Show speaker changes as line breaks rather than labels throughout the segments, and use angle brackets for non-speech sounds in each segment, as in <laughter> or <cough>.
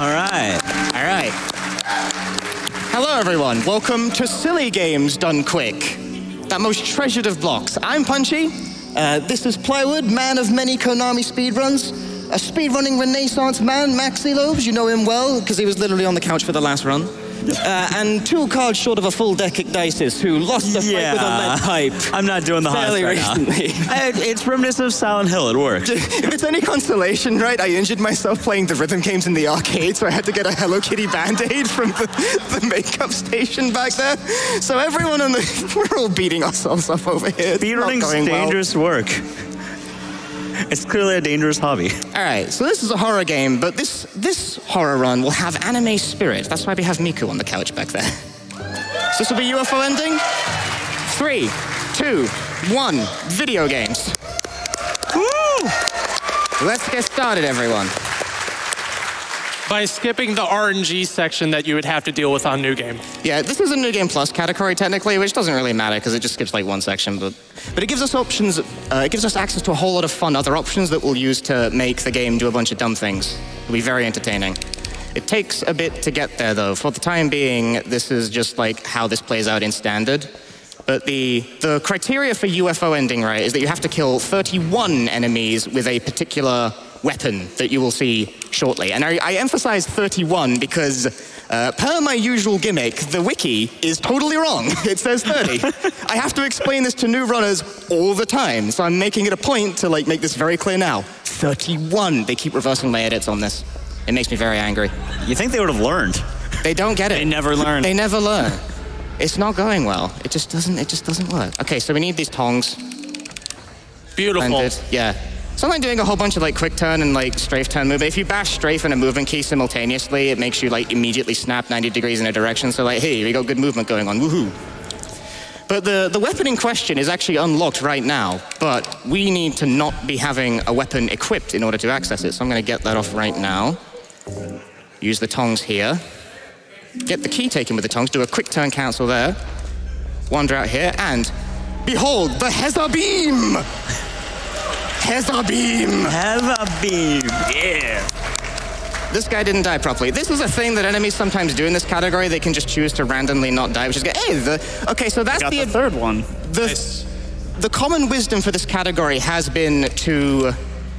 All right.
All right. Hello, everyone. Welcome to Silly Games Done Quick, that most treasured of blocks. I'm Punchy. Uh, this is Plywood, man of many Konami speedruns. A speedrunning renaissance man, Maxylobes. You know him well, because he was literally on the couch for the last run. Uh, and two cards short of a full deck Dices, who lost the fight with a lead pipe. <laughs>
I'm not doing the
Fairly
right
recently. <laughs> <laughs>
I- it's reminiscent of Silent Hill. It worked.
if it's any consolation, right, I injured myself playing the rhythm games in the arcade, so I had to get a Hello Kitty band-aid from the, the makeup station back there. So everyone on the we're all beating ourselves up over here.
Speedrunning's
going well.
dangerous work. It's clearly a dangerous hobby.
All right, so this is a horror game, but this this horror run will have anime spirit. That's why we have Miku on the couch back there. So this will be UFO ending. Three, two, one. Video games. Woo! Let's get started, everyone.
By skipping the RNG section that you would have to deal with on New Game.
Yeah, this is a New Game Plus category technically, which doesn't really matter because it just skips like one section, but but it gives us options. Uh, it gives us access to a whole lot of fun other options that we'll use to make the game do a bunch of dumb things. It'll be very entertaining. It takes a bit to get there though. For the time being, this is just like how this plays out in standard. But the, the criteria for UFO ending, right, is that you have to kill 31 enemies with a particular weapon that you will see shortly. And I, I emphasize 31 because, uh, per my usual gimmick, the wiki is totally wrong. <laughs> It says 30. I have to explain this to new runners all the time, so I'm making it a point to like make this very clear now. 31. They keep reversing my edits on this. It makes me very angry.
You think they would have learned?
They don't get it.
They never learn.
They never learn. It's not going well. It just doesn't. It just doesn't work. Okay, so we need these tongs.
Beautiful.
Blended. Yeah. So I'm doing a whole bunch of like quick turn and like strafe turn movement. If you bash strafe and a movement key simultaneously, it makes you like immediately snap 90 degrees in a direction. So like, hey, we got good movement going on. Woohoo. But the, the weapon in question is actually unlocked right now, but we need to not be having a weapon equipped in order to access it. So I'm going to get that off right now. Use the tongs here. Get the key taken with the tongs, do a quick turn cancel there. Wander out here, and behold, the Heather Beam! Heather Beam!
Have a beam. Yeah.
This guy didn't die properly. This is a thing that enemies sometimes do in this category. They can just choose to randomly not die, which is good. Hey, the, okay, so that's
Got
the,
the third one.
the, the common wisdom for this category has been to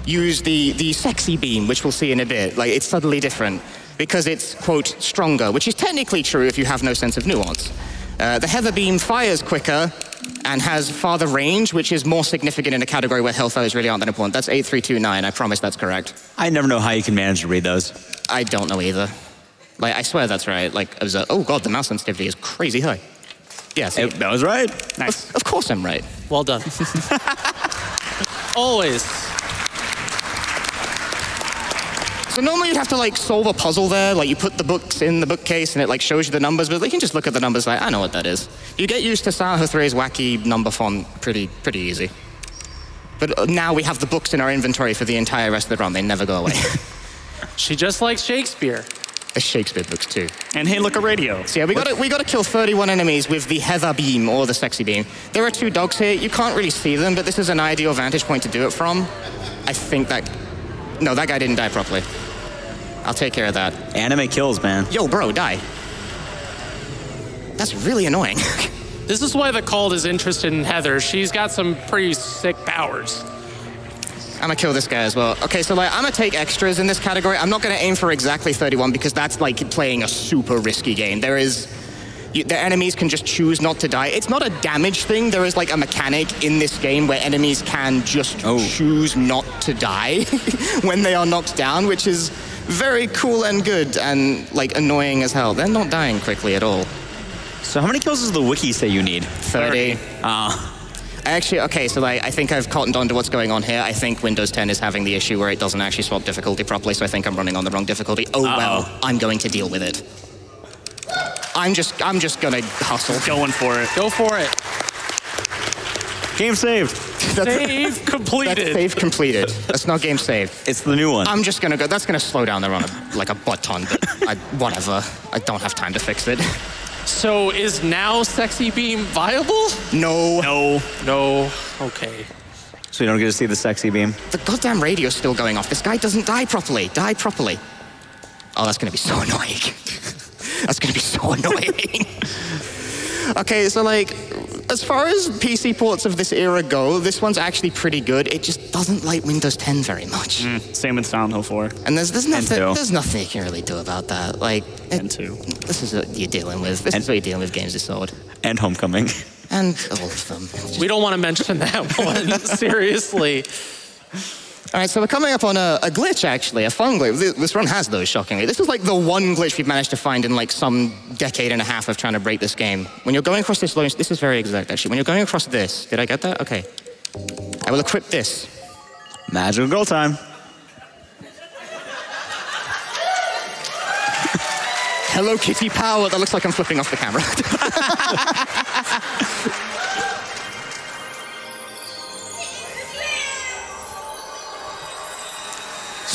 use the, the sexy beam, which we'll see in a bit. Like, it's subtly different because it's, quote, stronger, which is technically true if you have no sense of nuance. Uh, the Heather Beam fires quicker and has farther range, which is more significant in a category where health values really aren't that important. That's 8329. I promise that's correct.
I never know how you can manage to read those.
I don't know either. Like, I swear that's right. Like, I was, uh, oh god, the mouse sensitivity is crazy high. Yeah,
that was right. Nice.
of, of course I'm right.
Well done. <laughs> Always.
So normally you'd have to like solve a puzzle there, like you put the books in the bookcase and it like shows you the numbers, but you can just look at the numbers like, I know what that is. You get used to Saho 3's wacky number font pretty, pretty easy. But uh, now we have the books in our inventory for the entire rest of the run. They never go away. <laughs>
She just likes Shakespeare.
There's Shakespeare books too.
And hey, look a radio.
So yeah, we got we got to kill 31 enemies with the Heather Beam or the Sexy Beam. There are two dogs here. You can't really see them, but this is an ideal vantage point to do it from. I think that. No, that guy didn't die properly. I'll take care of that.
Anime kills, man.
Yo, bro, die. That's really annoying. <laughs>
This is why the cult is interested in Heather. She's got some pretty sick powers.
I'm gonna kill this guy as well. Okay, so like I'm gonna take extras in this category. I'm not gonna aim for exactly 31 because that's like playing a super risky game. There is. You, the enemies can just choose not to die. It's not a damage thing. There is like a mechanic in this game where enemies can just
Oh.
choose not to die <laughs> when they are knocked down, which is very cool and good and like annoying as hell. They're not dying quickly at all.
So how many kills does the wiki say you need?
30.
Ah.
Actually, okay, so like, I think I've cottoned on to what's going on here. I think Windows 10 is having the issue where it doesn't actually swap difficulty properly, so I think I'm running on the wrong difficulty. Oh well, I'm going to deal with it. I'm just, I'm just gonna hustle.
going for it.
Go for it.
Game saved. <laughs>
Save <laughs>
That's
completed.
save completed. That's not game saved.
It's the new one.
I'm just gonna go. That's gonna slow down the run a- like a butt ton, but I, whatever. I don't have time to fix it.
So is now Sexy Beam viable?
No.
no.
No. Okay.
So you don't get to see the sexy beam.
The goddamn radio's still going off. This guy doesn't die properly. Die properly. Oh, that's going to be so <laughs> annoying. That's going to be so <laughs> annoying. okay, so like, as far as PC ports of this era go, this one's actually pretty good. It just doesn't like Windows 10 very much.
Mm, same with Silent Hill 4.
And there's, there's nothing there's nothing you can really do about that. Like, it-
And 2.
this is what you're dealing with. This is what you're dealing with games this sword.
And Homecoming.
And all of them.
We don't want to mention that <laughs> one. <laughs> Seriously.
All right, so we're coming up on a, a glitch, actually, a fun glitch. This- run has those, shockingly. This is like the one glitch we've managed to find in like some decade and a half of trying to break this game. When you're going across this low, this is very exact, actually. When you're going across this, did I get that? Okay. I will equip this.
Magical girl time.
Hello Kitty power. That looks like I'm flipping off the camera. <laughs> <laughs>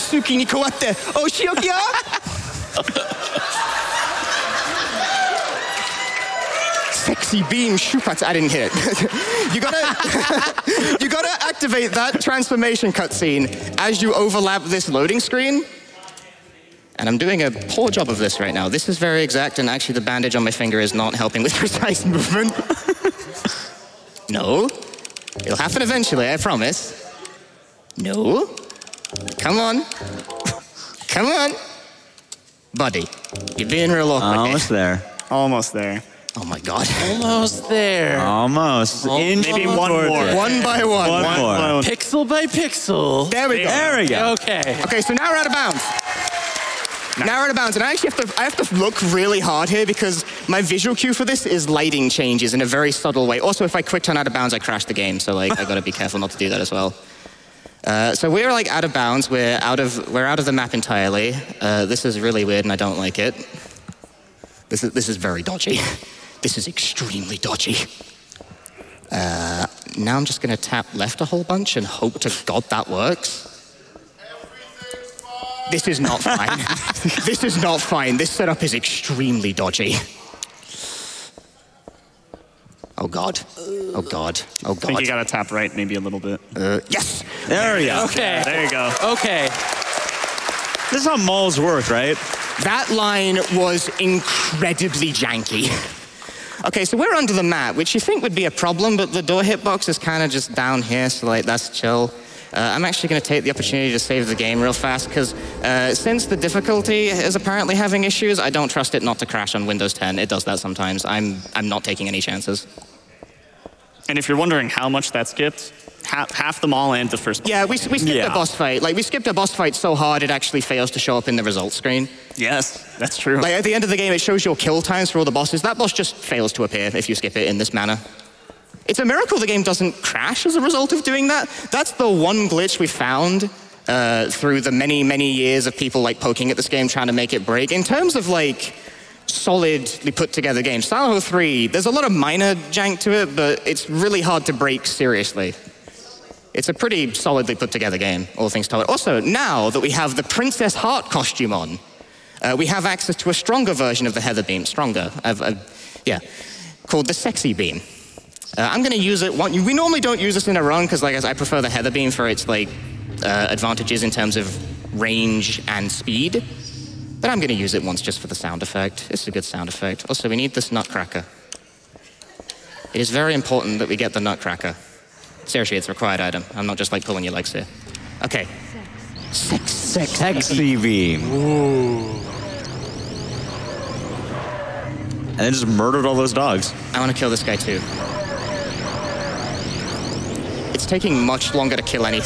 Suki ni kawate. Oh, Shiokia! Sexy beam shupat. I didn't hit it. you gotta, <laughs> you gotta activate that transformation cutscene as you overlap this loading screen. And I'm doing a poor job of this right now. This is very exact, and actually the bandage on my finger is not helping with <laughs> precise movement. <laughs> no. It'll happen eventually, I promise. No. Come on. Come on. Buddy, you're being real awkward. here.
Almost there.
Almost there.
Oh my god.
Almost there.
Almost. Inch
Maybe one
towards
more.
One by one.
One more.
One-
Pixel by pixel.
There we go.
There we go.
Okay.
Okay, so now we're out of bounds. Now we're out of bounds, and I actually have to, I have to look really hard here because my visual cue for this is lighting changes in a very subtle way. Also, if I quick turn out of bounds, I crash the game, so like I gotta be careful not to do that as well. Uh, so we're like out of bounds. We're out of we're out of the map entirely. Uh, this is really weird, and I don't like it. This is this is very dodgy. <laughs> This is extremely dodgy. Uh, now I'm just gonna tap left a whole bunch and hope to God that works. This is not fine. <laughs> this is not fine. This setup is extremely dodgy. Oh god. Oh god. Oh
I think
god.
you gotta tap right maybe a little bit.
Uh, yes.
There we go.
Okay.
There you go.
Okay.
This is how malls work, right?
That line was incredibly janky. Okay, so we're under the mat, which you think would be a problem, but the door hitbox is kind of just down here, so like that's chill. Uh, I'm actually going to take the opportunity to save the game real fast because uh, since the difficulty is apparently having issues, I don't trust it not to crash on Windows 10. It does that sometimes. I'm I'm not taking any chances.
And if you're wondering how much that skipped, half, half the mall and the first
Yeah, we, we skipped
Yeah.
a boss fight. Like we skipped a boss fight so hard it actually fails to show up in the results screen.
Yes, that's true.
Like at the end of the game, it shows your kill times for all the bosses. That boss just fails to appear if you skip it in this manner. It's a miracle the game doesn't crash as a result of doing that. That's the one glitch we found uh, through the many, many years of people like poking at this game trying to make it break. In terms of like solidly put together game. Silent Hill 3, there's a lot of minor jank to it, but it's really hard to break seriously. It's a pretty solidly put together game, all things told. Also, now that we have the Princess Heart costume on, uh, we have access to a stronger version of the Heather Beam, stronger, yeah, called the Sexy Beam. Uh, I'm going to use it. One, we normally don't use this in a run because, like, I prefer the Heather Beam for its like uh, advantages in terms of range and speed. But I'm going to use it once just for the sound effect. It's a good sound effect. Also, we need this Nutcracker. It is very important that we get the Nutcracker. Seriously, it's a required item. I'm not just like pulling your legs here. Okay. Sex, sex,
Sexy beam. And then just murdered all those dogs.
I want to kill this guy too. It's taking much longer to kill any.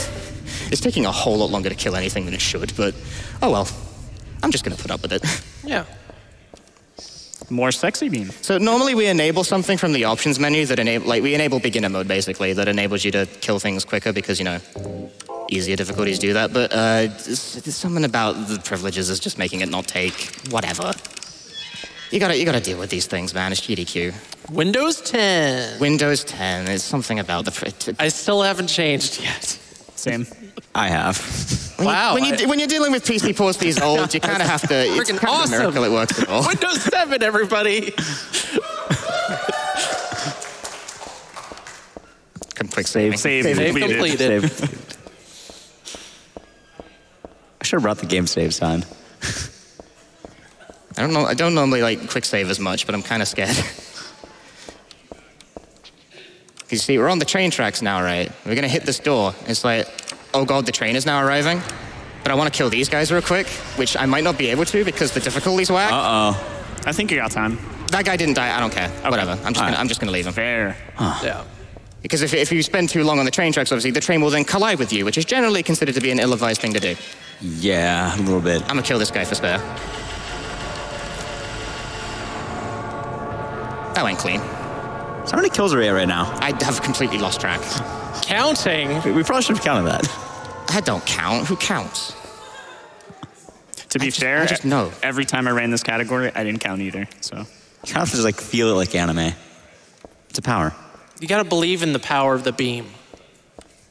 It's taking a whole lot longer to kill anything than it should, but oh well. I'm just gonna put up with it. <laughs>
Yeah.
More sexy beam.
So normally we enable something from the options menu that enable, like we enable beginner mode basically, that enables you to kill things quicker because you know easier difficulties do that. But uh, there's, there's something about the privileges is just making it not take whatever. You gotta you gotta deal with these things, man. It's GDQ.
Windows 10.
Windows 10. There's something about the. pri-
I still haven't changed yet.
Same.
I have.
When you-
Wow,
when, you, when you're dealing with PC ports these old, you kind of have to. It's
Freaking
kind of a
awesome.
miracle it works at all.
Windows 7, everybody.
Quick save.
Save,
Save
completed.
completed.
Save. I should have brought the game save sign.
I don't know. I don't normally like quick save as much, but I'm kind of scared. You see, we're on the train tracks now, right? We're gonna hit this door. It's like, oh god, the train is now arriving. But I want to kill these guys real quick, which I might not be able to because the difficulty's whack.
Uh-oh.
I think you got time.
That guy didn't die. I don't care. Whatever. I'm just gonna, I'm just gonna leave him.
Fair.
Yeah.
Because if, if you spend too long on the train tracks, obviously the train will then collide with you, which is generally considered to be an ill-advised thing to do.
Yeah, a little bit.
I'm gonna kill this guy for spare. That went clean.
So how many kills are we at right now?
I have completely lost track.
Counting.
We, we probably should have counted that.
I don't count. Who counts?
To be
just-
fair,
I just know.
every time I ran this category, I didn't count either. So
You have to just like feel it like anime. It's a power.
You gotta believe in the power of the beam.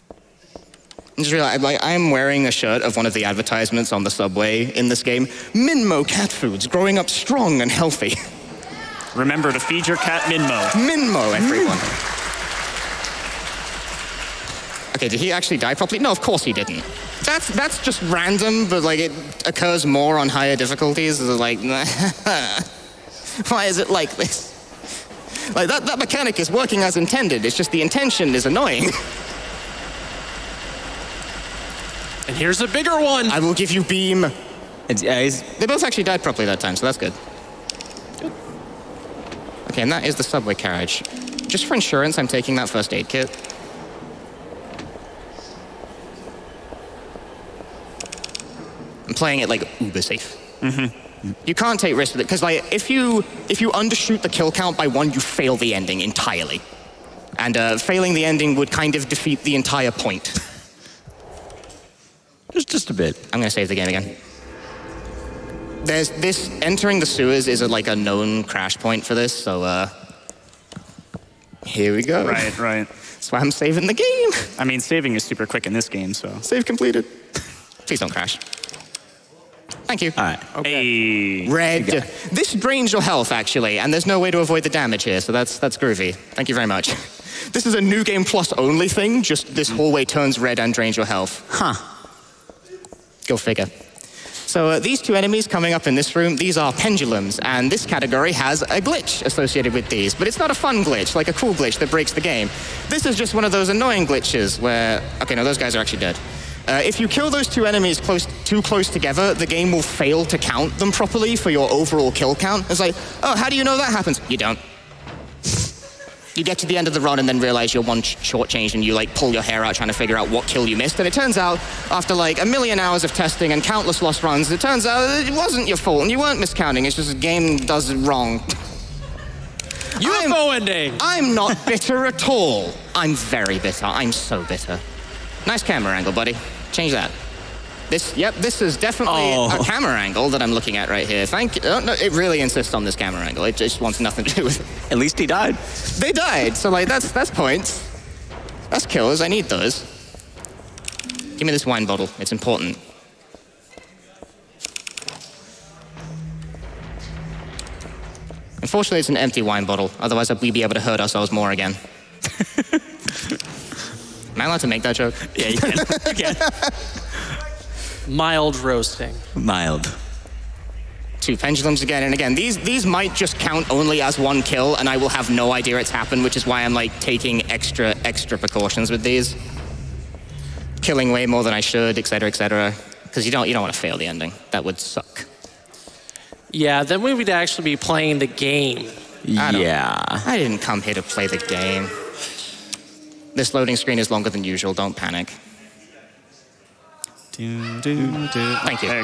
I just realized, like, I'm wearing a shirt of one of the advertisements on the subway in this game. Minmo cat foods, growing up strong and healthy. <laughs>
remember to feed your cat Minmo.
Minmo, everyone. Okay, did he actually die properly? No, of course he didn't. That's that's just random, but like it occurs more on higher difficulties. It's like, <laughs> why is it like this? Like that, that mechanic is working as intended. It's just the intention is annoying. <laughs>
And here's a bigger one.
I will give you beam.
It's, uh, yeah, he's,
They both actually died properly that time, so that's good. Okay, and that is the subway carriage. Just for insurance, I'm taking that first aid kit. I'm playing it like uber safe. You can't take risks with it because, like, if you if you undershoot the kill count by one, you fail the ending entirely, and uh, failing the ending would kind of defeat the entire point.
just, just a bit.
I'm gonna save the game again. There's this entering the sewers is a, like a known crash point for this, so uh, here we go.
Right, right.
That's why I'm saving the game.
I mean, saving is super quick in this game, so.
Save completed. Please don't crash. Thank you.
All right.
Hey.
Red.
You
This drains your health actually, and there's no way to avoid the damage here, so that's that's groovy. Thank you very much. This is a new game plus only thing. Just this hallway turns red and drains your health.
Huh.
Go figure. So uh, these two enemies coming up in this room, these are pendulums, and this category has a glitch associated with these, but it's not a fun glitch, like a cool glitch that breaks the game. This is just one of those annoying glitches where, okay, no, those guys are actually dead. Uh, if you kill those two enemies close, too close together, the game will fail to count them properly for your overall kill count. It's like, oh, how do you know that happens? You don't. You get to the end of the run and then realize you're one sh- shortchanged and you like pull your hair out trying to figure out what kill you missed. And it turns out, after like a million hours of testing and countless lost runs, it turns out it wasn't your fault and you weren't miscounting. It's just the game does it wrong. <laughs>
UFO ending.
I'm not bitter at all. I'm very bitter. I'm so bitter. Nice camera angle, buddy. Change that. This, yep, this is definitely
Oh.
a camera angle that I'm looking at right here. Thank you. Oh, no, it really insists on this camera angle. It just wants nothing to do with it.
At least he died.
They died, so like that's that's points. That's kills. I need those. Give me this wine bottle. It's important. Unfortunately, it's an empty wine bottle. Otherwise, we'd be able to hurt ourselves more again. <laughs> Am I allowed to make that joke?
Yeah, you can. <laughs> you can.
Mild roasting.
Mild.
Two pendulums again and again. These these might just count only as one kill, and I will have no idea it's happened, which is why I'm like taking extra extra precautions with these. Killing way more than I should, etc., etc. Because you don't you don't want to fail the ending. That would suck.
Yeah, then we would actually be playing the game.
I
Yeah.
I didn't come here to play the game. This loading screen is longer than usual. Don't panic.
Do, do, do.
Thank you.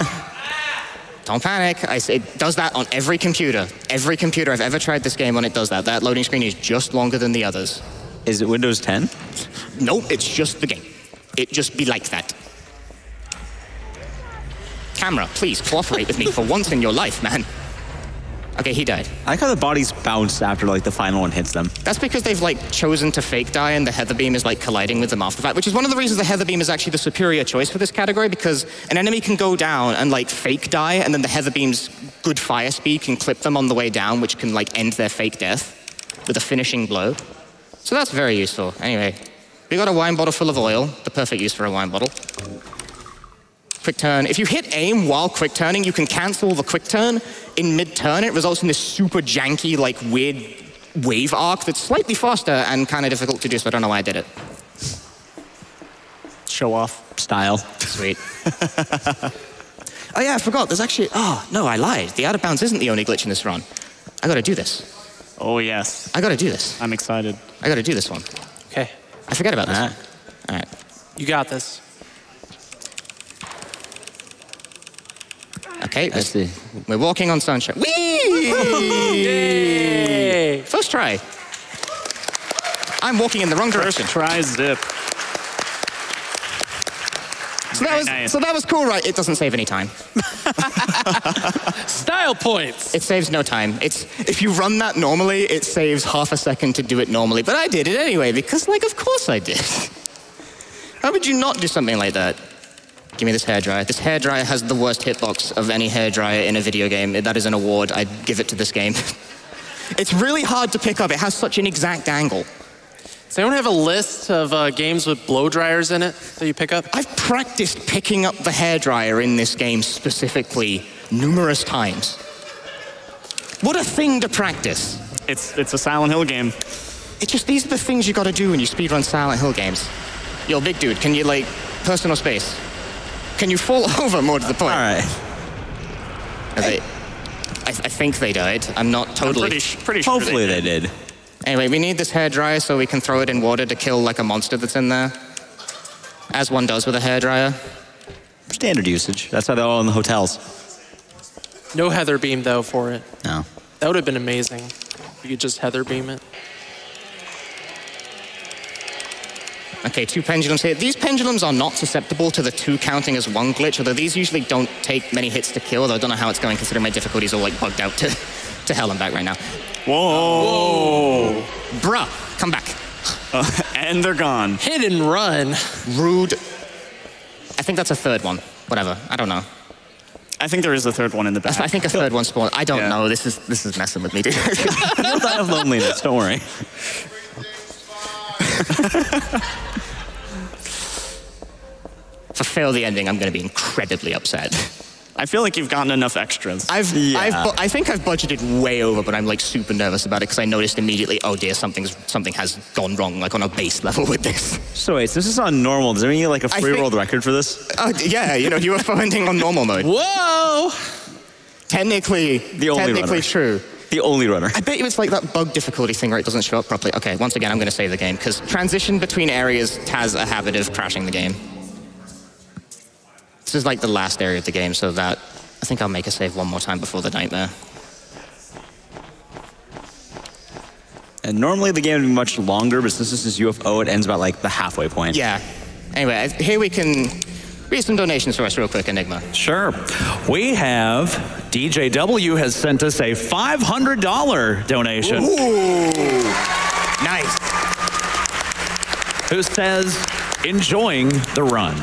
Don't panic. I say it does that on every computer. Every computer I've ever tried this game on, it does that. That loading screen is just longer than the others.
Is it Windows 10?
No, it's just the game. It just be like that. Camera, please cooperate with me for once in your life, man. Okay, he died.
I like how the bodies bounce after like the final one hits them.
That's because they've like chosen to fake die and the heather beam is like colliding with them after the fact, which is one of the reasons the heather beam is actually the superior choice for this category because an enemy can go down and like fake die and then the heather beam's good fire speed can clip them on the way down, which can like end their fake death with a finishing blow. So that's very useful. Anyway, we got a wine bottle full of oil, the perfect use for a wine bottle. Quick turn. If you hit aim while quick turning, you can cancel the quick turn in mid turn. It results in this super janky, like weird wave arc that's slightly faster and kind of difficult to do, so I don't know why I did it.
Show off.
Style.
Sweet. <laughs> oh yeah, I forgot. There's actually. Oh no, I lied. The out of bounds isn't the only glitch in this run. I gotta do this.
Oh, yes.
I gotta do this.
I'm excited.
I gotta do this one.
Okay,
I forget about this. One. All right.
you got this.
Okay.
That's the.
We're walking on sunshine. Whee!
Yay!
First try. I'm walking in the wrong
First
direction.
try zip.
So that, was,
nice.
so that was cool, right? It doesn't save any time. <laughs>
Style points.
It saves no time. It's if you run that normally, it saves half a second to do it normally. But I did it anyway because, like, of course I did. <laughs> How would you not do something like that? Give me this hairdryer. This hairdryer has the worst hitbox of any hairdryer in a video game. That is an award. I'd give it to this game. <laughs> it's really hard to pick up. It has such an exact angle.
Does anyone have a list of uh, games with blow dryers in it that you pick up?
I've practiced picking up the hairdryer in this game specifically numerous times. What a thing to practice.
It's, it's a Silent Hill game.
It's just these are the things you gotta do when you speedrun Silent Hill games. Yo, big dude, can you like personal space? Can you fall <laughs> over more to the point?
All right.
Are they- I, I think they died. I'm not totally...
I'm
totally.
pretty, pretty sure
Hopefully
they
they
did.
did.
Anyway, we need this hairdryer so we can throw it in water to kill like a monster that's in there. As one does with a hairdryer.
Standard usage. That's how they're all in the hotels.
No Heather beam though for it.
No.
That would have been amazing. If you could just Heather beam it.
Okay, two pendulums here. These pendulums are not susceptible to the two counting as one glitch, although these usually don't take many hits to kill, though I don't know how it's going considering my difficulties are like bugged out to, to hell and back right now.
Whoa.
Bruh, come back.
Uh, and they're gone.
Hit and run.
Rude. I think that's a third one. Whatever. I don't know.
I think there is a third one in the back.
I think a third one spawned. I don't
Yeah.
know. This is this is messing with me, dude. <laughs>
You'll die of loneliness. Don't worry. <laughs> <laughs>
if I fail the ending, I'm going to be incredibly upset.
I feel like you've gotten enough extras.
I've,
Yeah.
I've I think I've budgeted way over, but I'm like super nervous about it because I noticed immediately, oh dear, something's something has gone wrong, like on a base level with this.
So wait, so this is on normal. Does there mean like a
I
free
think-
world record for this?
Oh yeah, you know, you were ending on normal mode. <laughs>
Whoa!
Technically,
The only one.
technically
runner.
true.
The only runner.
I bet you it's like that bug difficulty thing where it doesn't show up properly. Okay, once again, I'm going to save the game because transition between areas has a habit of crashing the game. This is like the last area of the game, so that I think I'll make a save one more time before the nightmare.
And normally the game would be much longer, but since this is UFO, it ends about like the halfway point.
Yeah. Anyway, here we can read some donations for us real quick, Enigma.
Sure. We have DJW has sent us a $500 donation
Ooh, nice.
who says, enjoying the run.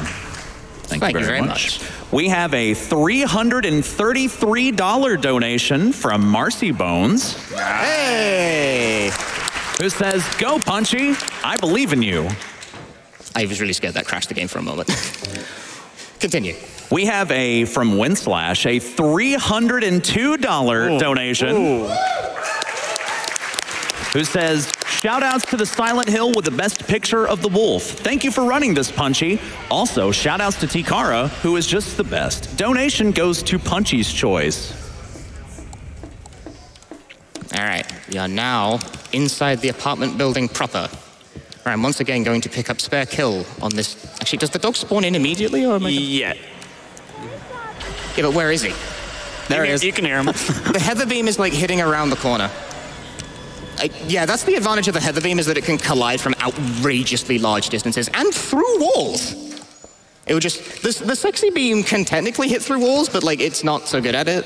Thank,
Thank you very much.
We have a $333 donation from Marcy Bones
Hey!
who says, go Punchy, I believe in you.
I was really scared that crashed the game for a moment. <laughs> Continue.
We have a from Winslash, a $302 donation. Who says, shout outs to the Silent Hill with the best picture of the wolf. Thank you for running this, Punchy. Also, shout outs to Tikara, who is just the best. Donation goes to Punchy's Choice.
All right, we are now inside the apartment building proper. Right, I'm once again going to pick up spare kill on this. Actually, does the dog spawn in immediately, or am I?
yeah.
Yeah, but where is he?
There he is. You can hear him. <laughs>
The heather beam is like hitting around the corner. I, yeah, that's the advantage of the heather beam is that it can collide from outrageously large distances and through walls. It would just the, the sexy beam can technically hit through walls, but like it's not so good at it.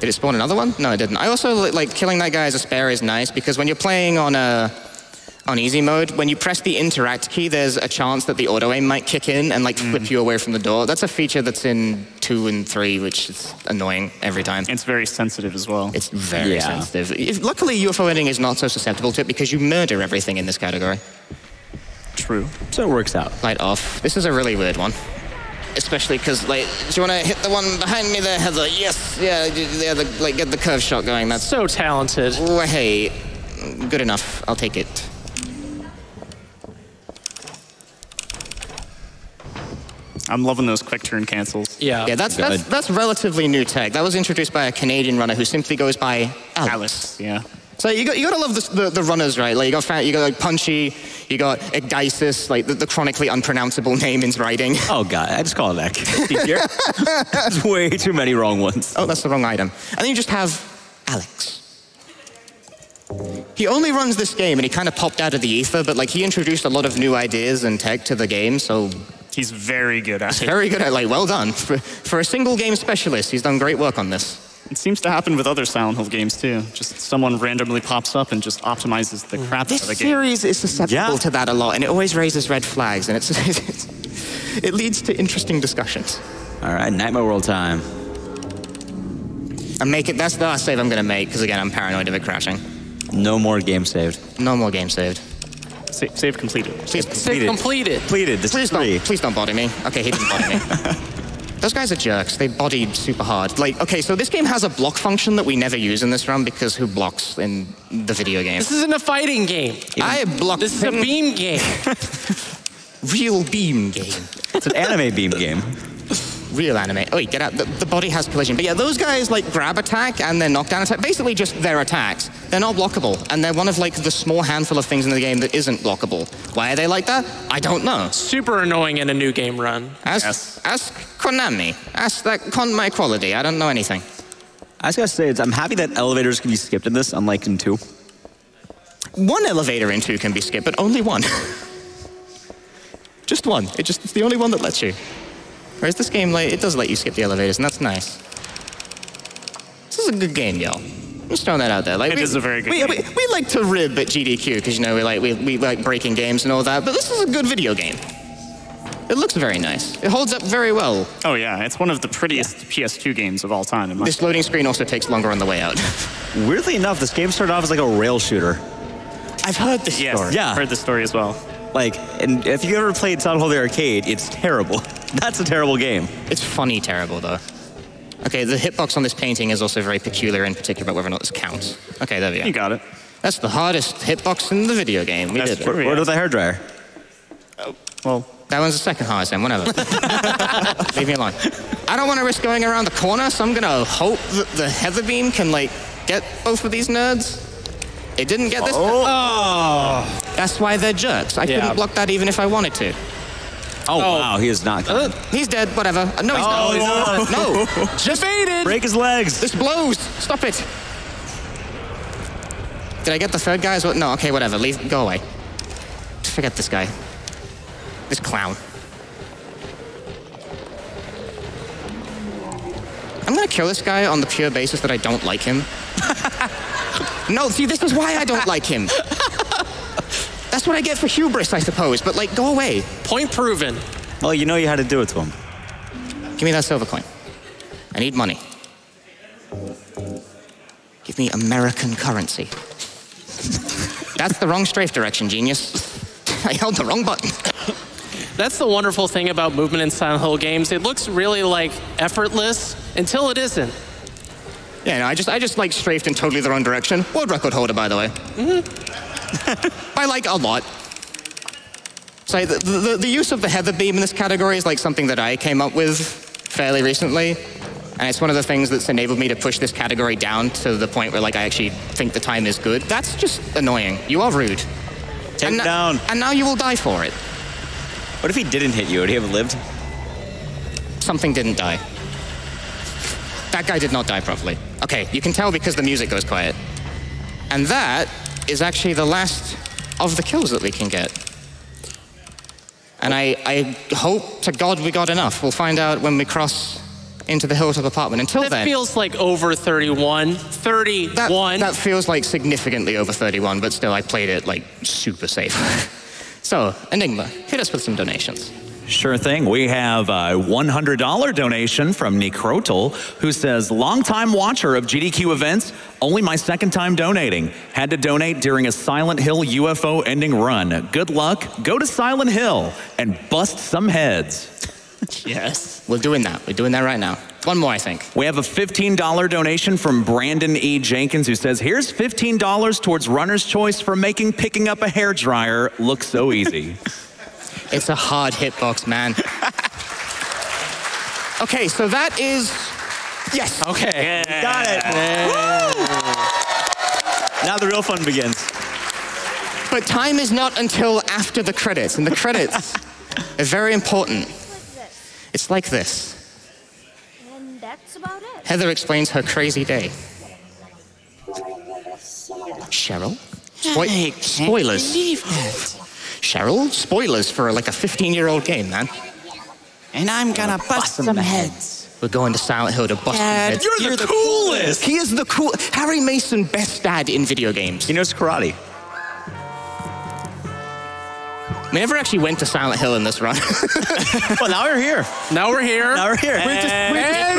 Did it spawn another one? No, it didn't. I also like killing that guy as a spare is nice because when you're playing on a on easy mode, when you press the interact key, there's a chance that the auto aim might kick in and like mm. flip you away from the door. That's a feature that's in two and three, which is annoying every time.
it's very sensitive as well.
It's very
Yeah.
sensitive. If, luckily, UFO ending is not so susceptible to it because you murder everything in this category.
true.
So it works out.
Light off. This is a really weird one. especially because like, do you want to hit the one behind me there, Heather? Yes, yeah, yeah, the, like get the curve shot going. That's
So talented.
hey, good enough. I'll take it.
I'm loving those quick turn cancels.
Yeah.
Yeah, that's that's that's relatively new tech. That was introduced by a Canadian runner who simply goes by Alex.
Alex, yeah.
So you got you got to love the, the, the runners, right? Like you got you got like Punchy, you got Ecdycis, like the, the chronically unpronounceable name in writing. <laughs>
Oh god, I just call it that. <laughs> It's easier. There's way too many wrong ones.
Oh, that's the wrong item. And then you just have Alex. He only runs this game, and he kind of popped out of the ether, but like he introduced a lot of new ideas and tech to the game, so
He's very good at it.
very good at like well done for for a single game specialist. He's done great work on this.
It seems to happen with other Silent Hill games too. Just someone randomly pops up and just optimizes the crap
This
out of the game.
This series is susceptible
Yeah.
to that a lot, and it always raises red flags, and it's, <laughs> it's it leads to interesting discussions.
All right, Nightmare World time.
I make it. That's the last save I'm gonna make, because again, I'm paranoid of it crashing.
No more game saved.
No more game saved.
Sa- save completed.
Please,
Save completed.
Completed. This
please
is
don't. Please don't body me. Okay, he didn't body me. <laughs> Those guys are jerks. They bodied super hard. Like, okay, so this game has a block function that we never use in this run because who blocks in the video game?
This isn't a fighting game.
I block.
This is a beam game. <laughs>
real beam game.
It's an anime beam game.
Real anime. Oh, wait, get out. The, the body has collision. But yeah, those guys like grab attack and then knockdown attack. Basically, just their attacks. They're not blockable, and they're one of like the small handful of things in the game that isn't blockable. Why are they like that? I don't know.
Super annoying in a new game run.
Ask,
Yes.
ask Konami. Ask that Konami quality. I don't know anything.
I just gotta say, it's, I'm happy that elevators can be skipped in this, unlike in two.
One elevator in two can be skipped, but only one. <laughs> just one. It just it's the only one that lets you. Whereas this game, like, it does let you skip the elevators, and that's nice. This is a good game, y'all. I'm just throwing that out there. Like,
It
we,
is a very good
we,
game.
We, we like to rib at GDQ because you know we like we, we like breaking games and all that, but this is a good video game. It looks very nice. It holds up very well.
Oh yeah, it's one of the prettiest PS2 games of all time. In my
This loading screen also takes longer on the way out. <laughs>
Weirdly enough, this game started off as like a rail shooter.
I've heard this
yes,
story.
Yeah.
heard the story as well.
Like, and if you ever played Silent Hill the arcade, it's terrible. That's a terrible game.
It's funny terrible though. Okay, the hitbox on this painting is also very peculiar in particular about whether or not this counts. Okay, there we go.
You got it.
That's the hardest hitbox in the video game. We
That's
did
true.
it.
Yeah.
What with the hairdryer?
Oh, Well,
That one's the second hardest then, whatever. <laughs> Leave me alone. I don't want to risk going around the corner, so I'm gonna hope that the heather beam can like get both of these nerds. It didn't get this.
Oh.
That's why they're jerks. I
Yeah.
couldn't block that even if I wanted to.
Oh, wow, he is not.
Uh,
He's dead, whatever. Uh, No, he's
Oh,
not. No, just <laughs>
Defeated.
Break his legs.
This blows. Stop it. Did I get the third guy as well? No, okay, whatever. Leave. Go away. Just forget this guy. This clown. I'm gonna kill this guy on the pure basis that I don't like him. <laughs> no, see, this is why I don't like him. That's what I get for hubris, I suppose. But like, go away.
Point proven.
Well, you know you had to do it to him.
Give me that silver coin. I need money. Give me American currency. <laughs> That's the wrong strafe direction, genius. <laughs> I held the wrong button. <laughs>
That's the wonderful thing about movement in Silent Hill games. It looks really like effortless until it isn't.
Yeah, no, I just I just like strafed in totally the wrong direction. World record holder, by the way. Mm-hmm. <laughs> By like a lot. So the, the, the use of the heather beam in this category is like something that I came up with fairly recently. And it's one of the things that's enabled me to push this category down to the point where like I actually think the time is good. That's just annoying. You are rude.
Take
and
down.
And now you will die for it.
What if he didn't hit you? Would he have lived?
Something didn't die. That guy did not die properly. Okay, you can tell because the music goes quiet. And that is actually the last of the kills that we can get. And I, I hope to God we got enough. We'll find out when we cross into the hilltop apartment. Until
That
then,
feels like over 31. 31.
that, that feels like significantly over 31, but still, I played it like super safe. <laughs> so, Enigma, hit us with some donations.
Sure thing. We have a $100 donation from Necrotal, who says, Longtime watcher of GDQ events, only my second time donating. Had to donate during a Silent Hill UFO ending run. Good luck. Go to Silent Hill and bust some heads. <laughs>
Yes. We're doing that. We're doing that right now. One more, I think.
We have a $15 donation from Brandon E. Jenkins who says, Here's $15 towards runner's choice for making picking up a hair dryer look so easy. <laughs>
It's a hard hitbox, man. <laughs> okay, so that is. Yes.
Okay.
Got it. Now the real fun begins.
But time is not until after the credits, and the credits <laughs> are very important. It's like this
And that's about it.
Heather explains her crazy day. Cheryl? Spoi- spoilers. Cheryl? Spoilers for like a 15 year old game, man.
And I'm gonna bust some heads.
We're going to Silent Hill to bust some
Dad,
heads.
you're the coolest.
He is the cool. Harry Mason, best dad in video games.
He knows karate.
We never actually went to Silent Hill in this run. <laughs>
Well, now we're here.
Now we're here.
Now we're here.
And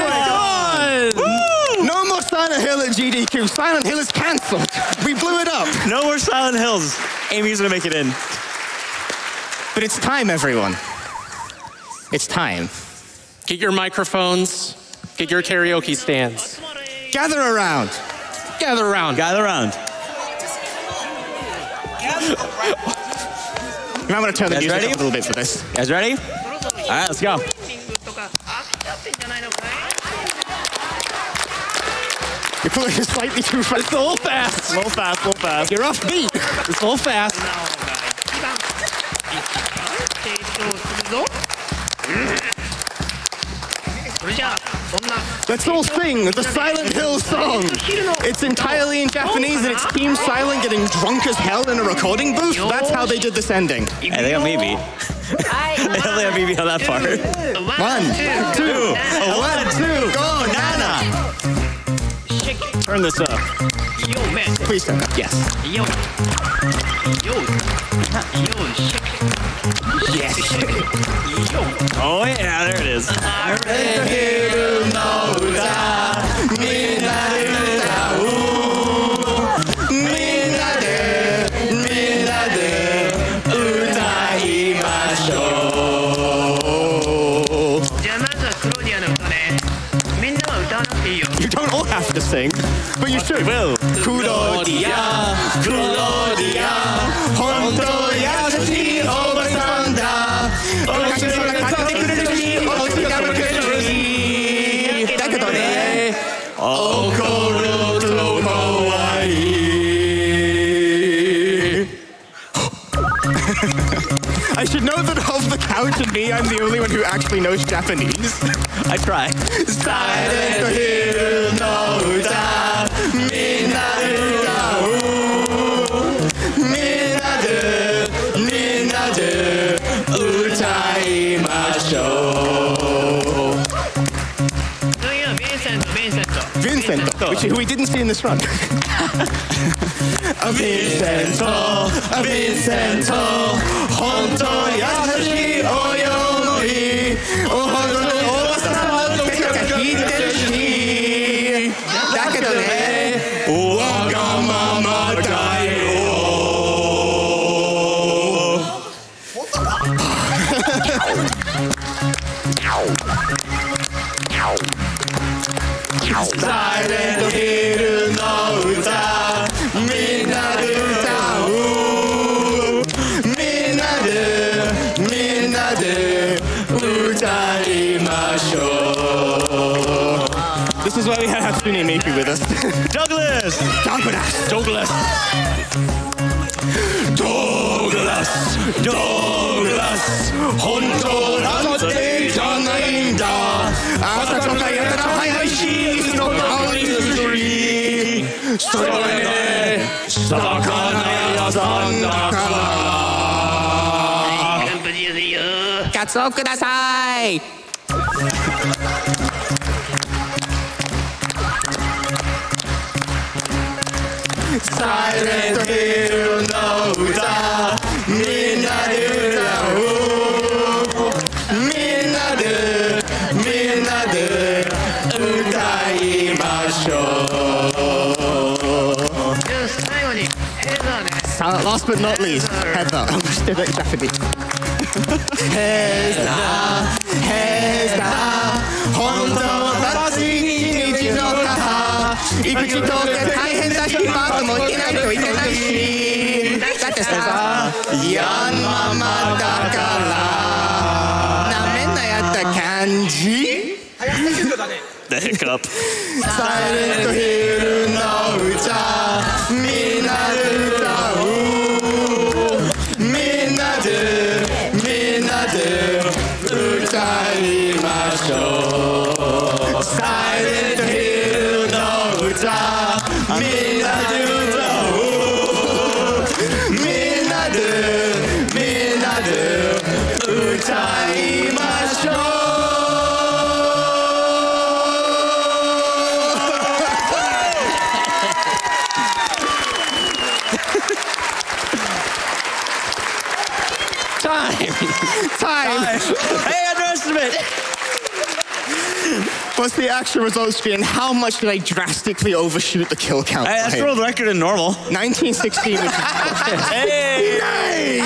gone.
no more Silent Hill at GDQ. Silent Hill is cancelled. We blew it up.
No more Silent Hills. Amy's gonna make it in.
But it's time, everyone. It's time.
Get your microphones. Get your karaoke stands.
Gather around.
Gather around.
Gather around.
You might want to turn the
Guys
music
ready?
up a little bit for this.
You guys ready? All right, let's go.
You're pulling it slightly too fast.
It's a little fast.
A little fast, a little fast.
You're off beat.
It's a little fast.
Let's all sing the Silent Hill song. It's entirely in Japanese and it's Team Silent getting drunk as hell in a recording booth. That's how they did this ending.
Hey, they got me beat. they got me beat on that part.
One, two,
One, two, go, Nana.
Turn this up.
please turn up. Yes. <laughs>
Oh yeah, there it is.
You don't all have to sing, but you should. Will. should know that of the couch and me, I'm the only one who actually knows Japanese.
I try.
Silent hill no. <laughs> Which we didn't see in this run. <laughs> サイレントヒルの歌みんなで歌うみんなでみんなで歌いましょう This is why we had Hatsune Miku with us.
Douglas.
Douglas! Douglas! Douglas! Douglas! 本当なんてじゃないんだ朝とかやたら早いしいつの香りすりそれで魚屋さんだからカツオくださいサイレントヒルの歌みんなで歌さあ last but not least Heather. してた Japanese. Heather. ですか本当は日の母育児とって大変だしマークもいけないといけないしだってさヤンママだからなめんなやった感じ
The hiccup.
サイレントヒルの歌みんなで歌 the actual result screen? How much did I drastically overshoot the kill count?
Hey, that's world record in normal.
1916. Which is
Hey.
Nice!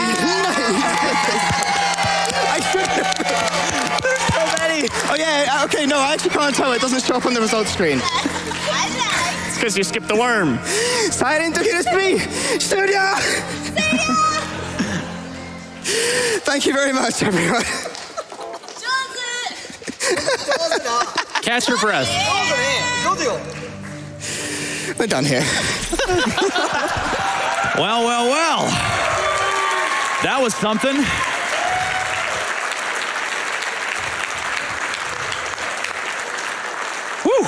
I should have. There's so many. Oh yeah. Okay. No, I actually can't tell. It doesn't show up on the results screen.
It's because you skipped the worm.
Silent Hill me, studio. Thank you very much, everyone.
Catch your breath.
We're done here. <laughs>
Well, well, well. That was something. Whew.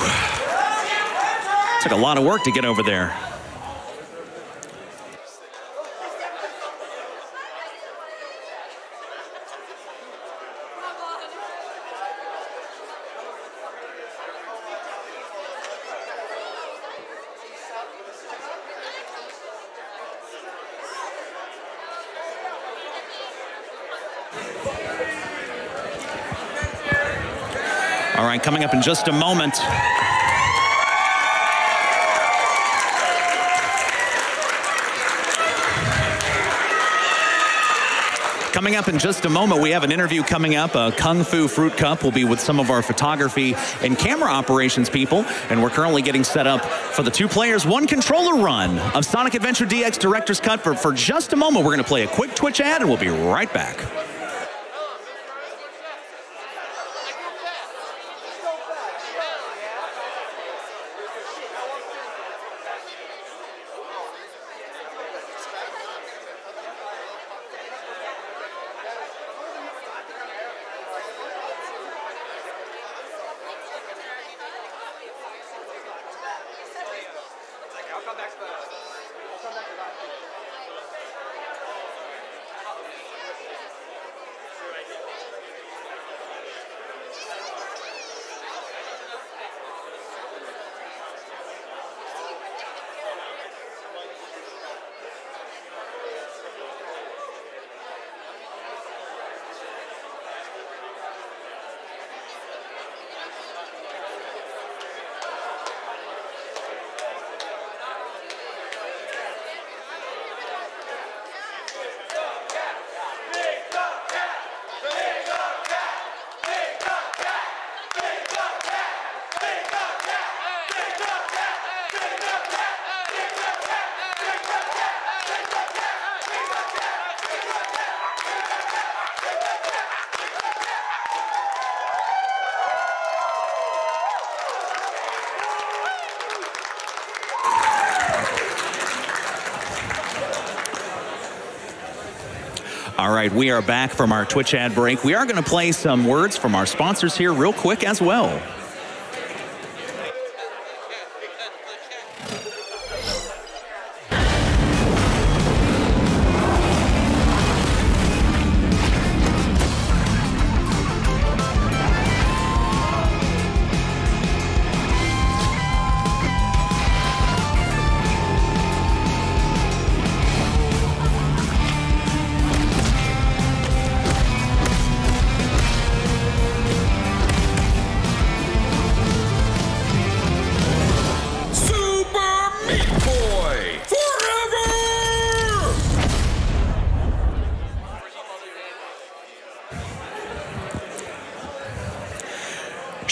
Took a lot of work to get over there. Right, coming up in just a moment. Coming up in just a moment, we have an interview coming up. A Kung Fu Fruit Cup will be with some of our photography and camera operations people. And we're currently getting set up for the two players, one controller run of Sonic Adventure DX Director's Cut. But for just a moment, we're going to play a quick Twitch ad and we'll be right back. All right, we are back from our Twitch ad break. We are going to play some words from our sponsors here real quick as well.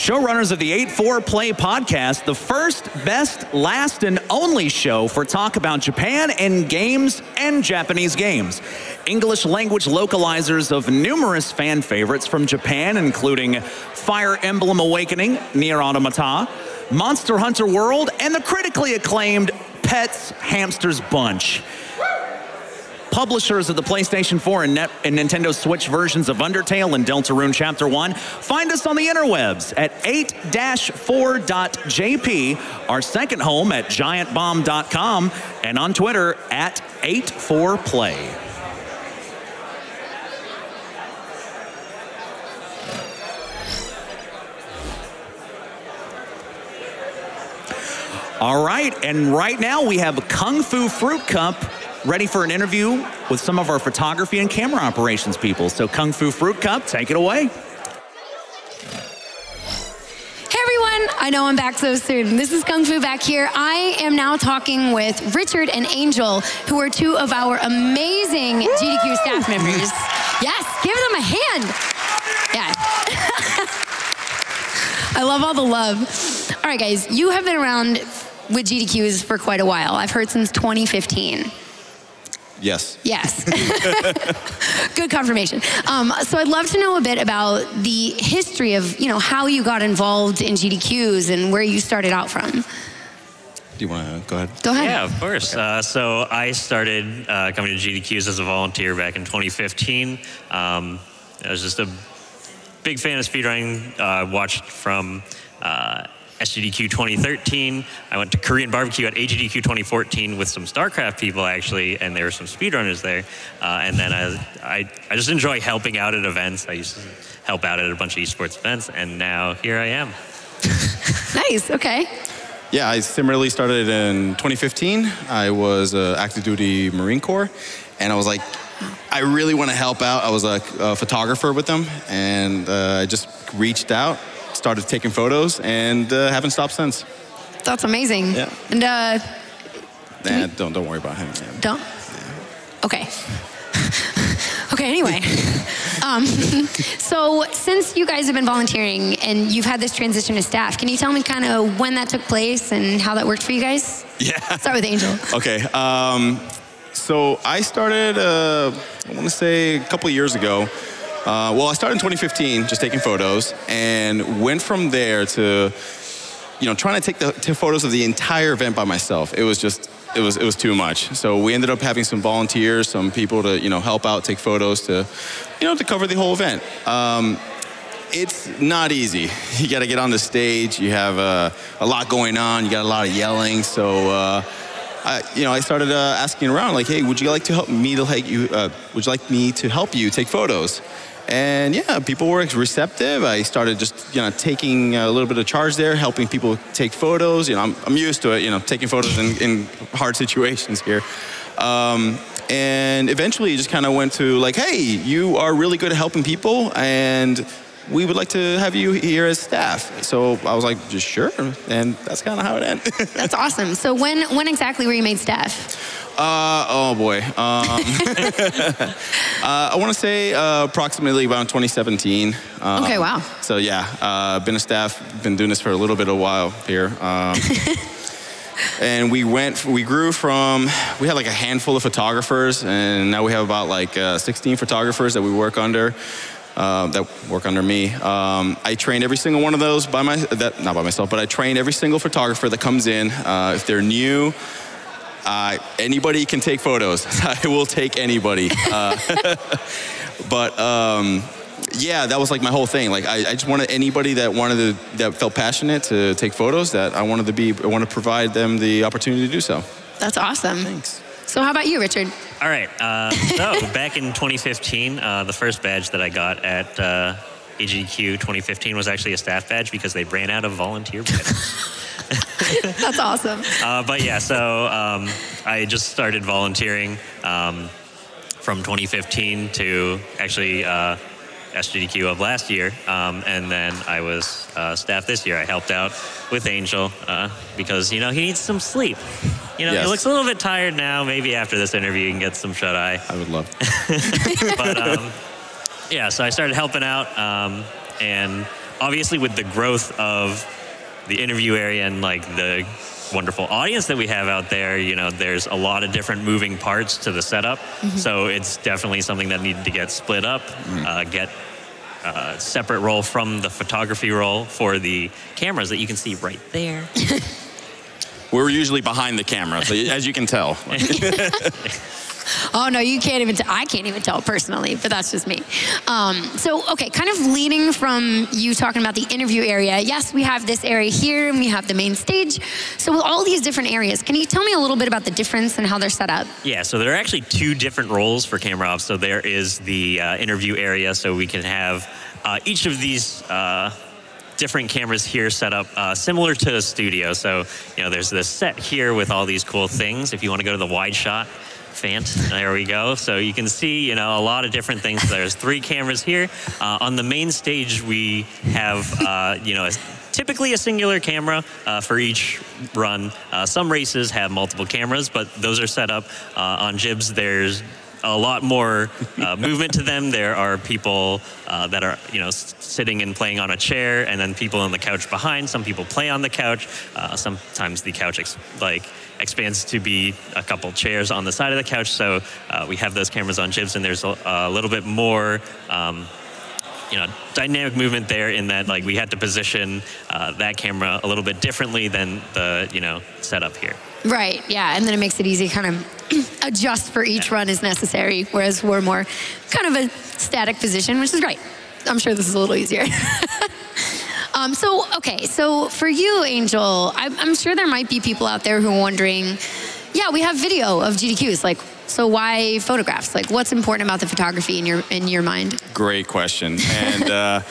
Showrunners of the 8-4 Play podcast, the first, best, last, and only show for talk about Japan and games and Japanese games. English language localizers of numerous fan favorites from Japan, including Fire Emblem Awakening, Nier Automata, Monster Hunter World, and the critically acclaimed Pets Hamsters Bunch publishers of the PlayStation 4 and, Net and, Nintendo Switch versions of Undertale and Deltarune Chapter 1. Find us on the interwebs at 8-4.jp, our second home at giantbomb.com, and on Twitter at 84play. All right, and right now we have Kung Fu Fruit Cup ready for an interview with some of our photography and camera operations people. So Kung Fu Fruit Cup, take it away.
Hey everyone, I know I'm back so soon. This is Kung Fu back here. I am now talking with Richard and Angel, who are two of our amazing Woo! GDQ staff members. Yes, give them a hand. Yeah. <laughs> I love all the love. All right, guys, you have been around with GDQs for quite a while. I've heard since 2015.
Yes.
Yes. <laughs> Good confirmation. Um, so I'd love to know a bit about the history of, you know, how you got involved in GDQs and where you started out from. Do
you want to go ahead?
Go ahead.
Yeah, of course. Okay. Uh, so I started uh, coming to GDQs as a volunteer back in 2015. Um, I was just a big fan of speedrunning. Uh, watched from uh, SGDQ 2013. I went to Korean barbecue at AGDQ 2014 with some StarCraft people actually, and there were some speedrunners there. Uh, and then I, I, I, just enjoy helping out at events. I used to help out at a bunch of esports events, and now here I am. <laughs>
nice. Okay.
Yeah, I similarly started in 2015. I was uh, active duty Marine Corps, and I was like, I really want to help out. I was a, a photographer with them, and uh, I just reached out started taking photos and uh, haven't stopped since.
That's amazing.
Yeah.
And uh,
nah, don't don't worry about him. Man.
Don't. Okay. <laughs> okay. Anyway, <laughs> um, <laughs> so since you guys have been volunteering and you've had this transition to staff, can you tell me kind of when that took place and how that worked for you guys?
Yeah.
Start with Angel.
Okay. Um, so I started, uh, I want to say, a couple years ago. Uh, well, I started in 2015, just taking photos, and went from there to, you know, trying to take the to photos of the entire event by myself. It was just, it was, it was too much. So we ended up having some volunteers, some people to, you know, help out, take photos to, you know, to cover the whole event. Um, it's not easy. <laughs> You got to get on the stage. You have uh, a lot going on. You got a lot of yelling. So. Uh, I, you know, I started uh, asking around, like, "Hey, would you like to help me to help you? Uh, would you like me to help you take photos?" And yeah, people were receptive. I started just, you know, taking a little bit of charge there, helping people take photos. You know, I'm, I'm used to it, you know, taking photos in, in hard situations here. Um, and eventually it just kind of went to like, hey, you are really good at helping people and we would like to have you here as staff. So I was like, just sure. And that's kind of how it ended. <laughs>
that's awesome. So when, when exactly were you made staff?
Uh, oh boy. Um, <laughs> uh, I want to say uh, approximately around 2017.
Um, okay, wow.
So yeah, uh, been a staff, been doing this for a little bit of a while here. Um, <laughs> and we went, we grew from, we had like a handful of photographers, and now we have about like uh, 16 photographers that we work under. Uh, that work under me. Um, I train every single one of those by my, that, not by myself, but I train every single photographer that comes in. Uh, if they're new, uh, anybody can take photos. <laughs> I will take anybody. Uh, <laughs> but um, yeah, that was like my whole thing. Like I, I, just wanted anybody that wanted to, that felt passionate to take photos. That I wanted to be, I want to provide them the opportunity to do so.
That's awesome.
Thanks.
So how about you, Richard?
All right. Uh, so <laughs> back in 2015, uh, the first badge that I got at uh, AGDQ 2015 was actually a staff badge because they ran out of volunteer badges. <laughs> <laughs>
That's awesome.
Uh, but yeah, so um, I just started volunteering um, from 2015 to actually uh, SGDQ of last year, um, and then I was uh, staff this year. I helped out with Angel uh, because you know he needs some sleep. You know, yes. he looks a little bit tired now. Maybe after this interview, he can get some shut eye.
I would love. <laughs>
but um, <laughs> yeah, so I started helping out, um, and obviously, with the growth of the interview area and like the wonderful audience that we have out there, you know, there's a lot of different moving parts to the setup. Mm-hmm. So it's definitely something that needed to get split up, mm-hmm. uh, get a separate role from the photography role for the cameras that you can see right there. <laughs>
We're usually behind the camera, so as you can tell. <laughs>
Oh no, you can't even. T- I can't even tell personally, but that's just me. Um, so okay, kind of leading from you talking about the interview area. Yes, we have this area here, and we have the main stage. So with all these different areas, can you tell me a little bit about the difference and how they're set up?
Yeah, so there are actually two different roles for camera ops. So there is the uh, interview area, so we can have uh, each of these uh, different cameras here set up uh, similar to a studio. So, you know, there's this set here with all these cool things. If you want to go to the wide shot, Fant, there we go. So you can see, you know, a lot of different things. There's three cameras here. Uh, on the main stage, we have, uh, you know, a, typically a singular camera uh, for each run. Uh, some races have multiple cameras, but those are set up uh, on jibs. There's a lot more uh, movement to them. There are people uh, that are, you know, s- sitting and playing on a chair, and then people on the couch behind. Some people play on the couch. Uh, sometimes the couch, ex- like, expands to be a couple chairs on the side of the couch. So uh, we have those cameras on jibs, and there's a, a little bit more. Um, you know, dynamic movement there in that like we had to position uh, that camera a little bit differently than the you know setup here.
Right. Yeah, and then it makes it easy, to kind of <clears throat> adjust for each run as necessary. Whereas we're more kind of a static position, which is great. I'm sure this is a little easier. <laughs> Um, so, okay, so for you, Angel, I'm, I'm sure there might be people out there who are wondering, yeah, we have video of GDQs. Like, so why photographs? Like, what's important about the photography in your in your mind?
Great question. And, uh,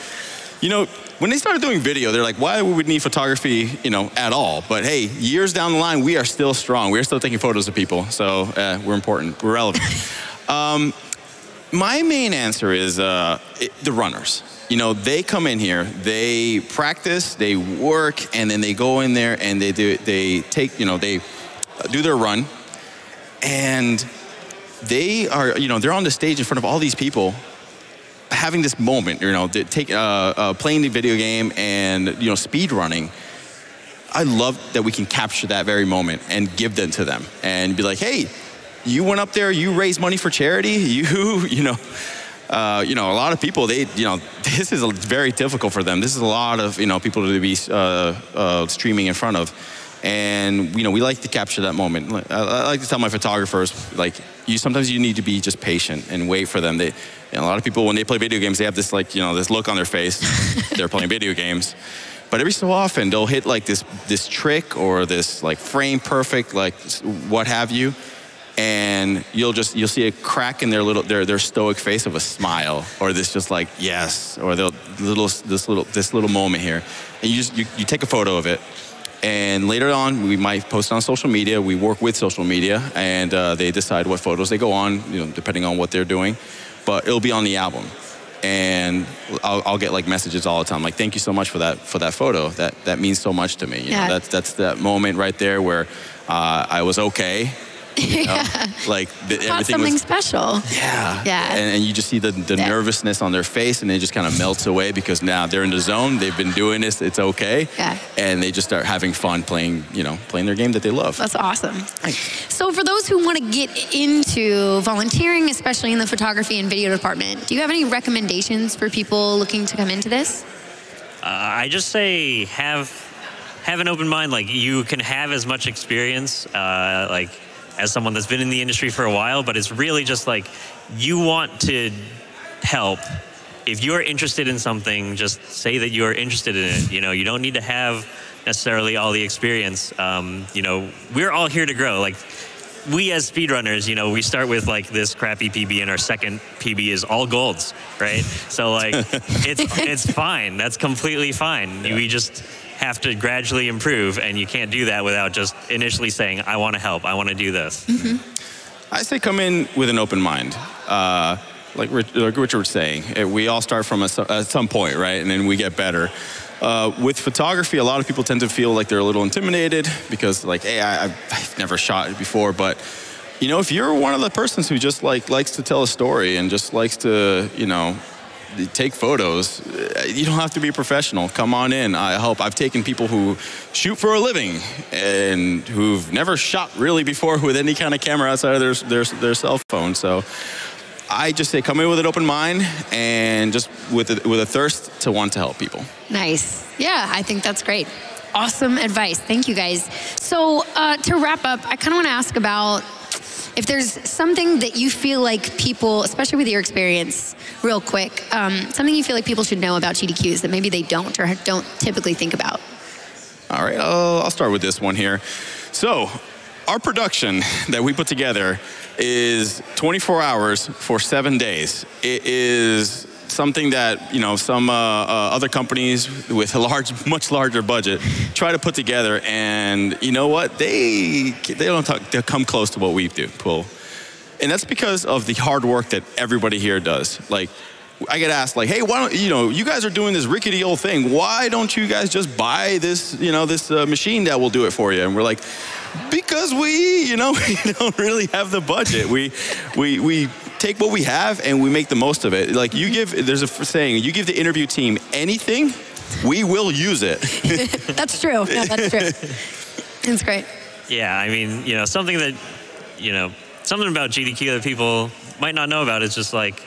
you know, when they started doing video, they're like, why would we need photography, you know, at all? But hey, years down the line, we are still strong. We are still taking photos of people. So uh, we're important. We're relevant. <laughs> um, my main answer is uh, it, the runners. You know, they come in here, they practice, they work, and then they go in there and they do, they take, you know, they do their run, and they are, you know, they're on the stage in front of all these people, having this moment, you know, take, uh, uh, playing the video game and you know, speed running. I love that we can capture that very moment and give them to them and be like, hey, you went up there, you raised money for charity, <laughs> you, you know, uh, you know, a lot of people, they, you know, <laughs> this is very difficult for them. This is a lot of, you know, people to be uh, uh, streaming in front of. And, you know, we like to capture that moment. I, I like to tell my photographers, like, you sometimes you need to be just patient and wait for them. They, know, a lot of people, when they play video games, they have this, like, you know, this look on their face. <laughs> They're playing video games. But every so often, they'll hit, like, this, this trick or this, like, frame perfect, like, what have you. And you'll just you'll see a crack in their little their their stoic face of a smile or this just like yes or they'll little this little this little moment here. And you just you, you take a photo of it. And later on we might post it on social media. We work with social media and uh, they decide what photos they go on you know depending on what they're doing but it'll be on the album. And I'll, I'll get like messages all the time like thank you so much for that for that photo. That that means so much to me. You
Yeah.
know that's that's that moment right there where uh, I was okay <laughs> you know? like the, everything
something
was
special.
yeah
Yeah.
and, and you just see the, the
Yeah.
nervousness on their face and it just kind of melts away because now they're in the zone they've been doing this it's okay
Yeah.
and they just start having fun playing you know playing their game that they love
That's awesome. So, for those who want to get into volunteering, especially in the photography and video department, do you have any recommendations for people looking to come into this?
Uh, I just say have have an open mind. Like you can have as much experience, uh, like as someone that's been in the industry for a while, but it's really just like you want to help. If you're interested in something, just say that you're interested in it. You know, you don't need to have necessarily all the experience. Um, you know, we're all here to grow. Like we as speedrunners, you know, we start with like this crappy PB, and our second PB is all golds, right? So like, <laughs> it's it's fine. That's completely fine. We just have to gradually improve, and you can't do that without just initially saying, "I want to help. I want to do this."
I say come in with an open mind. Uh, like, Rich, like Richard was saying, eh, we all start from a, s- at some point, right? And then we get better. Uh, with photography, a lot of people tend to feel like they're a little intimidated because, like, hey, I, I've, I've never shot it before. But you know, if you're one of the persons who just like likes to tell a story and just likes to, you know, take photos. You don't have to be professional. Come on in. I help. I've taken people who shoot for a living and who've never shot really before with any kind of camera outside of their their, their cell phone. So I just say come in with an open mind and just with a, with a thirst to want to help people.
Nice. Yeah, I think that's great. Awesome advice. Thank you guys. So, uh, to wrap up, I kind of want to ask about if there's something that you feel like people, especially with your experience, real quick, um, something you feel like people should know about GDQs that maybe they don't or don't typically think about.
All right, I'll, I'll start with this one here. So, our production that we put together is 24 hours for seven days. It is something that you know some uh, uh, other companies with a large, <laughs> much larger budget try to put together, and you know what? They they don't talk, they come close to what we do pull, and that's because of the hard work that everybody here does. Like I get asked like, hey, why don't you know you guys are doing this rickety old thing? Why don't you guys just buy this you know this uh, machine that will do it for you? And we're like, because we you know <laughs> we don't really have the budget. We we we take what we have and we make the most of it. Like you give there's a saying, you give the interview team anything, we will use it. <laughs>
that's true. No, that's true. That's great.
Yeah, I mean, you know, something that, you know, something about GDQ that people might not know about is just like,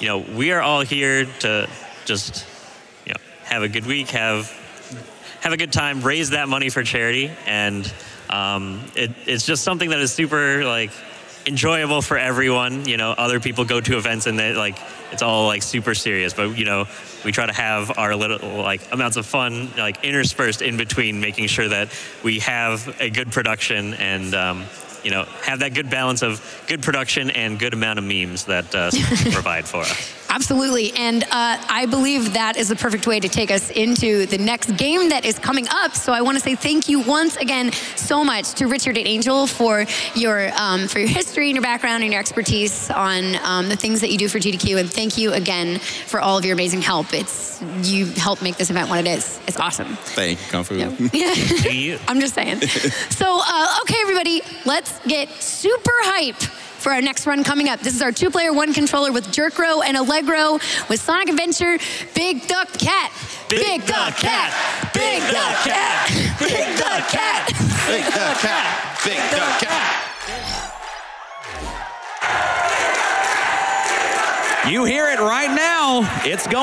you know, we are all here to just, you know, have a good week, have have a good time, raise that money for charity, and um, it, it's just something that is super like enjoyable for everyone. You know, other people go to events and they like it's all like super serious, but you know, we try to have our little like amounts of fun like interspersed in between, making sure that we have a good production and. Um, you know, have that good balance of good production and good amount of memes that uh, <laughs> provide for us.
Absolutely. And uh, I believe that is the perfect way to take us into the next game that is coming up. So I want to say thank you once again so much to Richard and Angel for your um, for your history and your background and your expertise on um, the things that you do for GDQ. And thank you again for all of your amazing help. It's you help make this event what it is. It's awesome.
Thank you, Kung Fu.
Yeah. <laughs> I'm just saying. <laughs> So, uh, okay, everybody, let's get super hype for our next run coming up. This is our two-player, one controller with Jerk Row and Allegro with Sonic Adventure, Big Duck Cat. Big, Duck Cat. Big Duck Cat. Big Duck Cat.
Big Duck Cat. Big Duck Cat.
You hear it right now. It's going.